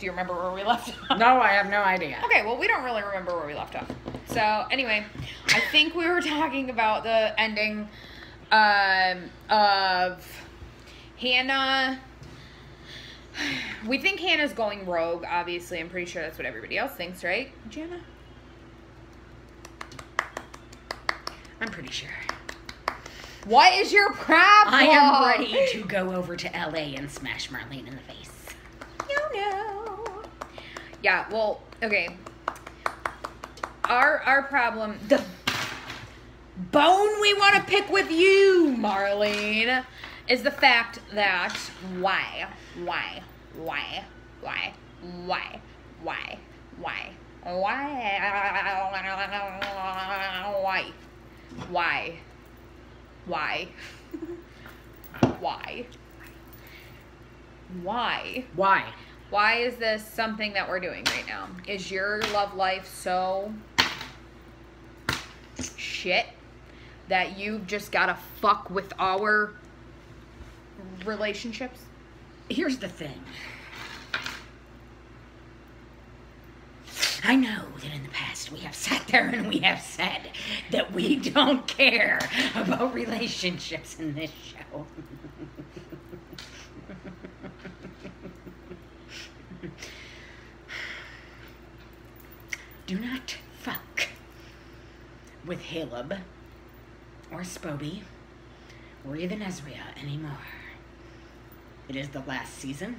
Do you remember where we left off? No, I have no idea. Okay, well, we don't really remember where we left off. So, anyway, I think we were talking about the ending um, of Hanna. We think Hanna's going rogue, obviously. I'm pretty sure that's what everybody else thinks, right, Gianna? I'm pretty sure. What is your problem? I am ready to go over to LA and smash Marlene in the face. You know. Yeah, well, okay. Our our problem, the bone we want to pick with you, Marlene, is the fact that why, why, why, why, why, why, why, why, why, why, why, why. Why? Why is this something that we're doing right now? Is your love life so shit that you've just gotta fuck with our relationships? Here's the thing. I know that in the past we have sat there and we have said that we don't care about relationships in this show. Do not fuck with Caleb or Spoby or even Ezria anymore. It is the last season.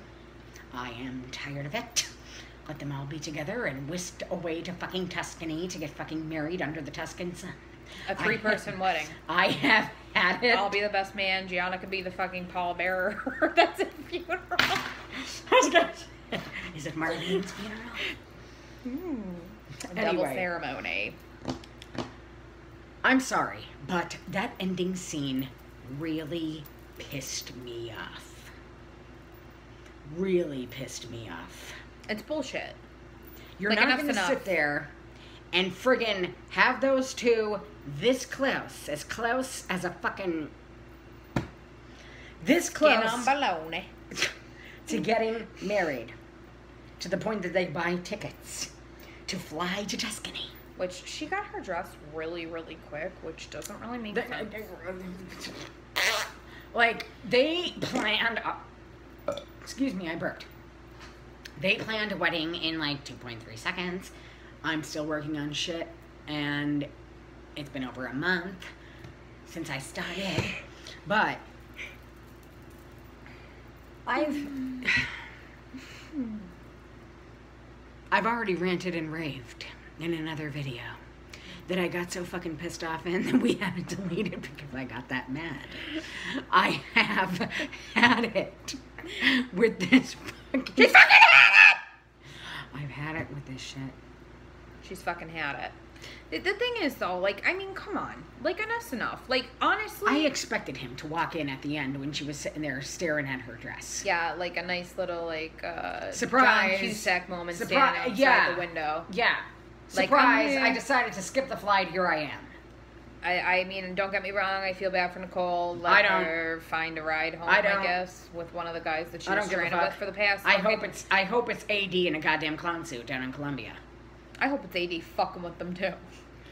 I am tired of it. Let them all be together and whisked away to fucking Tuscany to get fucking married under the Tuscan sun. A three person wedding. I have had it. I'll be the best man. Gianna could be the fucking pallbearer. That's a funeral. Is it Marlene's funeral? Hmm. A double Anyway. ceremony. I'm sorry, but that ending scene really pissed me off. Really pissed me off. It's bullshit. You're Like, not enough's gonna enough. sit there and friggin' have those two this close, as close as a fucking this close on baloney. to getting married, to the point that they buy tickets to fly to Tuscany. Which she got her dress really, really quick, which doesn't really make The- sense. like they planned a, excuse me i burped they planned a wedding in like 2.3 seconds i'm still working on shit and it's been over a month since i started but i've i've already ranted and raved in another video that I got so fucking pissed off in that we had to delete it because I got that mad. I have had it with this fucking. She's fucking had it! I've had it with this shit. She's fucking had it. The, thing is, though, like, I mean, come on. Like, enough's enough. Like, honestly. I expected him to walk in at the end when she was sitting there staring at her dress. yeah, like a nice little, like, uh, Surprise. John Cusack moment Surpri- standing outside yeah. the window. Yeah. Like, Surprise! I'm- I decided to skip the flight. Here I am. I, I mean, don't get me wrong. I feel bad for Nicole. Let I don't. her find a ride home. I I, guess with one of the guys that she I was don't give a stranded with for the past. I hope it's. I hope it's AD in a goddamn clown suit down in Colombia. I hope it's AD fucking with them too.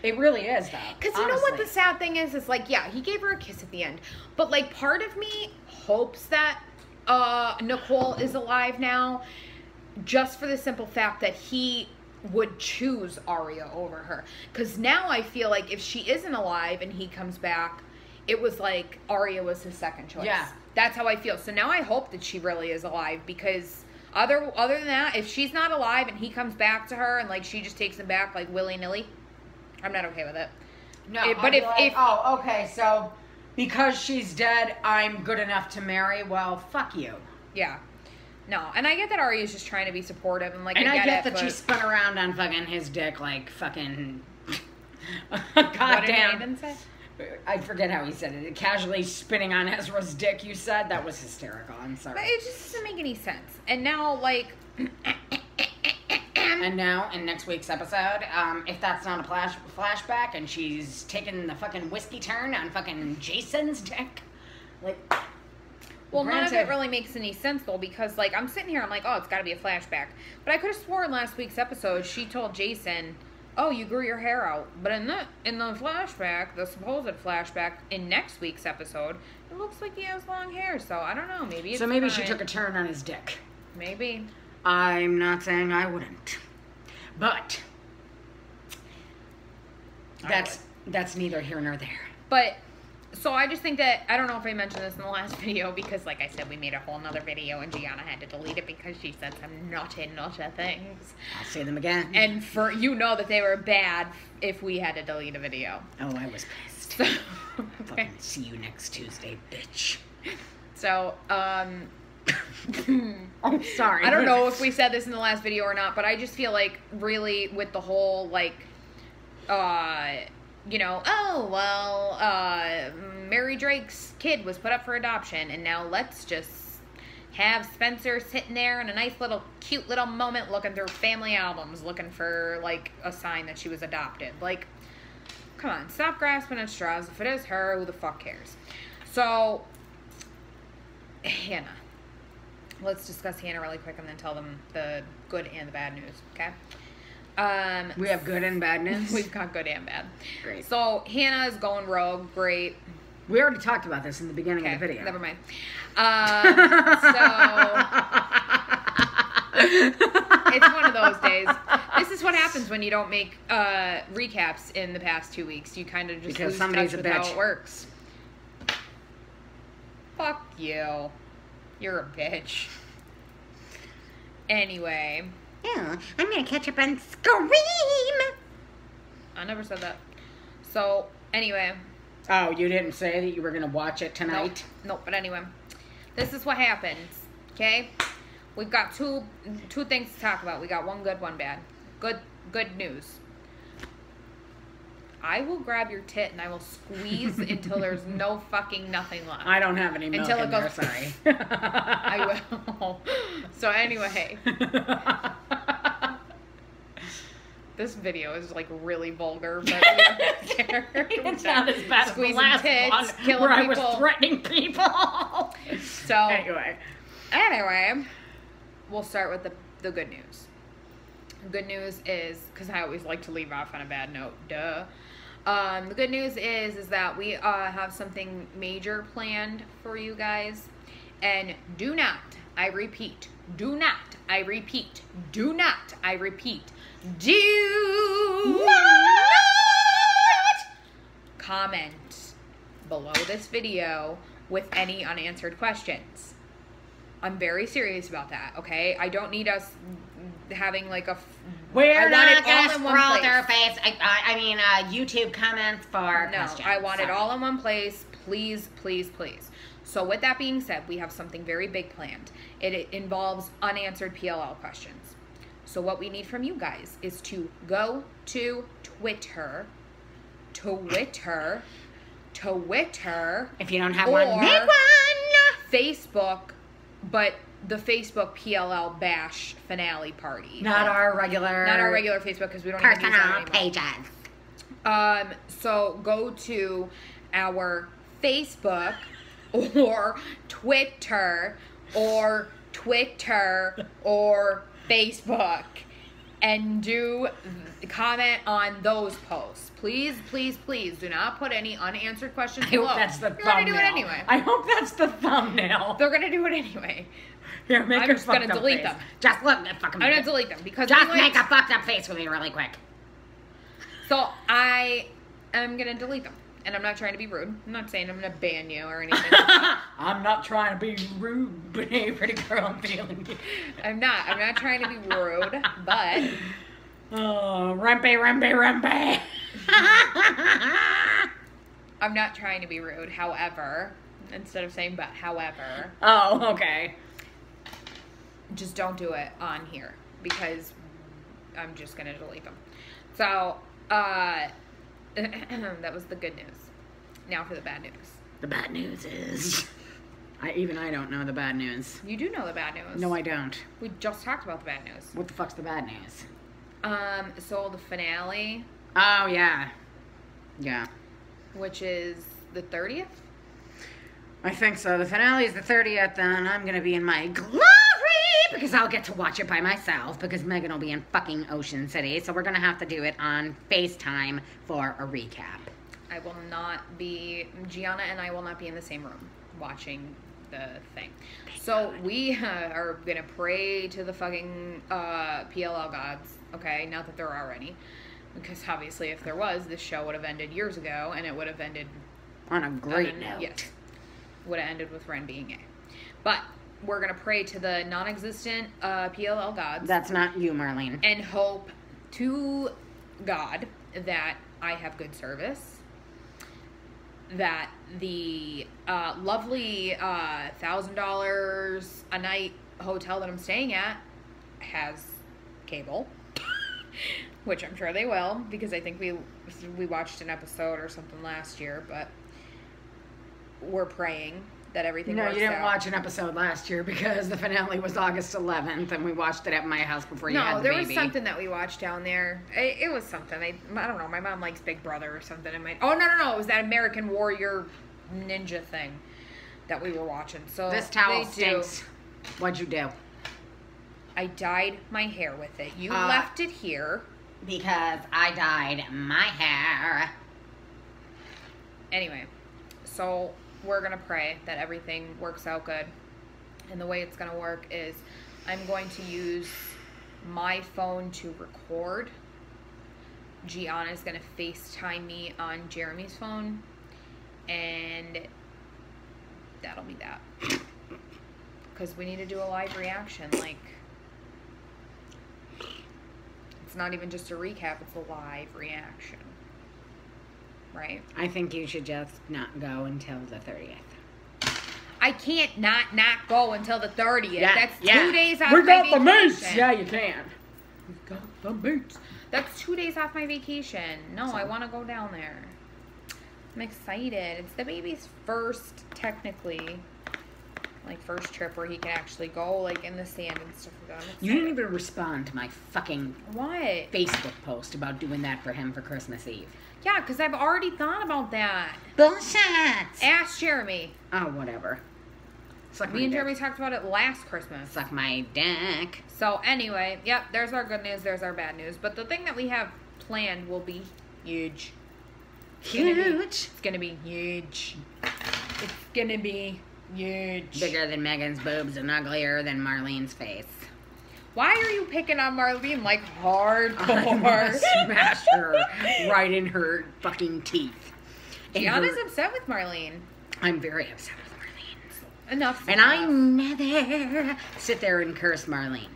It really is though. Because you know what the sad thing is? Is like, yeah, he gave her a kiss at the end, but like, part of me hopes that uh Nicole is alive now, just for the simple fact that he would choose Aria over her. Because now I feel like if she isn't alive and he comes back, it was like Aria was his second choice. Yeah. that's how I feel. So now I hope that she really is alive because. Other other than that, if she's not alive and he comes back to her and like she just takes him back like willy nilly, I'm not okay with it. No, It- but if- like, if- oh, okay, so because she's dead, I'm good enough to marry. Well, fuck you. Yeah. No, and I get that Ari is just trying to be supportive and like And I I get, get it, that she spun around on fucking his dick like fucking. what did Goddamn. I forget how he said it. Casually spinning on Ezra's dick. You said that was hysterical. I'm sorry. But it just doesn't make any sense. And now like And now in next week's episode, um, if that's not a flash flashback, and she's taking the fucking whiskey turn on fucking Jason's dick, like Well, none of it really makes any sense though, because like I'm sitting here, I'm like, oh, it's got to be a flashback. But I could have sworn last week's episode she told Jason, "Oh, you grew your hair out." But in the in the flashback, the supposed flashback in next week's episode, it looks like he has long hair. So I don't know. Maybe it's So maybe she took a turn on his dick. maybe. I'm not saying I wouldn't, but that's that's neither here nor there. But so I just think that I don't know if I mentioned this in the last video because, like I said, we made a whole nother video and Gianna had to delete it because she said some naughty, naughty things. I'll say them again. And for you know that they were bad if we had to delete a video. oh, I was pissed. So, Fucking see you next Tuesday, bitch. so um, I'm sorry. I don't know if we said this in the last video or not, but I just feel like really with the whole like, uh, you know, oh well, uh, Mary Drake's kid was put up for adoption, and now let's just have Spencer sitting there in a nice little, cute little moment, looking through family albums, looking for like a sign that she was adopted. Like, come on, stop grasping at straws. If it is her, who the fuck cares? So, Hanna let's discuss Hanna really quick and then tell them the good and the bad news, okay? Um, We have good and bad news. we've got good and bad. Great. So Hanna is going rogue. Great. We already talked about this in the beginning Okay, of the video. never mind. Um, so it's one of those days. This is what happens when you don't make uh, recaps in the past two weeks. You kind of just Because lose somebody's touch a with how bitch. it works. Fuck you. You're a bitch. Anyway, Yeah, I'm gonna catch up and scream. I never said that. So anyway, Oh, you didn't say that you were gonna watch it tonight? Nope. Nope. But anyway, this is what happens. Okay, we've got two two things to talk about. We got one good, one bad. Good good news. I will grab your tit and I will squeeze until there's no fucking nothing left. I don't have any milk Until it in there, goes- sorry. I will. so anyway, this video is like really vulgar, but we don't care. it's not as bad as the Squeezing last tits, one killing where I was threatening people. So anyway, Anyway, we'll start with the, the good news. Good news is because I always like to leave off on a bad note. Duh. Um, the good news is is that we uh, have something major planned for you guys, and do not, I repeat, do not, I repeat, do not, I repeat, do not comment below this video with any unanswered questions. I'm very serious about that, okay? I don't need us having like a. f- we're I not gonna scroll their face. I, I, I mean, uh, YouTube comments for No, questions. I want it all in one place. Please, please, please. So, with that being said, we have something very big planned. It, it involves unanswered PLL questions. So, what we need from you guys is to go to Twitter, Twitter, Twitter, If you don't have Or- one, make one. Facebook, but the Facebook PLL Bash finale party. Not our regular. not our regular Facebook because we don't even use that personal pages. Um, so go to our Facebook or Twitter or Twitter or Facebook and do comment on those posts. Please, please, please do not put any unanswered questions I below. hope that's the You're gonna thumbnail. do it anyway. I hope that's the thumbnail. They're gonna do it anyway. Here, make I'm a just gonna delete face. them. Just look at fucking. I'm gonna delete them because Just make a fucked up face with me really quick. So I am gonna delete them. And I'm not trying to be rude. I'm not saying I'm gonna ban you or anything. I'm not trying to be rude, but hey, pretty girl, I'm feeling you. I'm not. I'm not trying to be rude, but Oh, rumpy, rumpy, rumpy. I'm not trying to be rude. However, instead of saying but however, oh, okay. just don't do it on here because I'm just gonna delete them. So, uh that was the good news. Now for the bad news. The bad news is, I even I don't know the bad news. You do know the bad news. No, I don't. We just talked about the bad news. What the fuck's the bad news? Um, so the finale, Oh yeah, yeah. which is the 30th. I think so. The finale is the 30th, and I'm gonna be in my glory because I'll get to watch it by myself because Megan will be in fucking Ocean City. So we're gonna have to do it on FaceTime for a recap. I will not be Gianna and I will not be in the same room watching the thing. So we uh, are gonna pray to the fucking uh, PLL gods. Okay, not that there are any, because obviously if there was, this show would have ended years ago, and it would have ended On a great and, note. Yes. Would have ended with Wren being gay. But we're going to pray to the non existent uh, PLL gods That's not you, Marlene. and hope to God that I have good service. That the uh, lovely uh, $1,000 a night hotel that I'm staying at has cable. Which I'm sure they will because I think we we watched an episode or something last year, but we're praying that everything No, you didn't out. watch an episode last year because the finale was August 11th, and we watched it at my house before you had baby. No, there was something that we watched down there. It, it was something. I, I don't know. My mom likes Big Brother or something. It might. Oh no no no! It was that American Warrior Ninja thing that we were watching. So This towel they do- stinks. What'd you do? I dyed my hair with it. You Uh, left it here. Because I dyed my hair. Anyway, so we're gonna pray that everything works out good. And the way it's gonna work is, I'm going to use my phone to record. Gianna's gonna FaceTime me on Jeremy's phone, and that'll be that. Because we need to do a live reaction. Like, it's not even just a recap; it's a live reaction, right? I think you should just not go until the 30th. I can't not not go until the thirtieth. Yeah, That's yeah. two days off We my got the meats. Yeah, you can. We got the meats. That's two days off my vacation. No, So- I want to go down there. I'm excited. It's the baby's first, technically, like first trip where he can actually go like in the sand and stuff like that. You didn't even respond to my fucking What? Facebook post about doing that for him for Christmas Eve. Yeah, because I've already thought about that. Bullshit. Ask Jeremy. Oh, whatever. Suck Me and dick. Jeremy talked about it last Christmas. Suck my dick. So anyway, yep, there's our good news, there's our bad news. But the thing that we have planned will be huge. gonna be- Huge. It's gonna be huge. It's gonna be huge. Bigger than Megan's boobs and uglier than Marlene's face. Why are you picking on Marlene like hardcore? smash her right in her fucking teeth. And Gianna's her- upset with Marlene. I'm very upset with Marlene. Enough. And I never sit there and curse Marlene.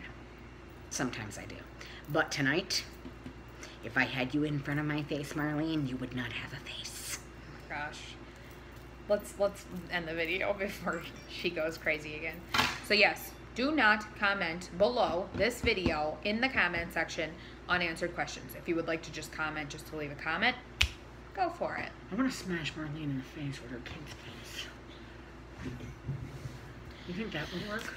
Sometimes I do. But tonight, if I had you in front of my face, Marlene, you would not have a face. Oh gosh. Let's let's end the video before she goes crazy again. So yes, do not comment below this video in the comment section unanswered questions. If you would like to just comment just to leave a comment, go for it. I want to smash Marlene in the face with her kid's face. You think that would work?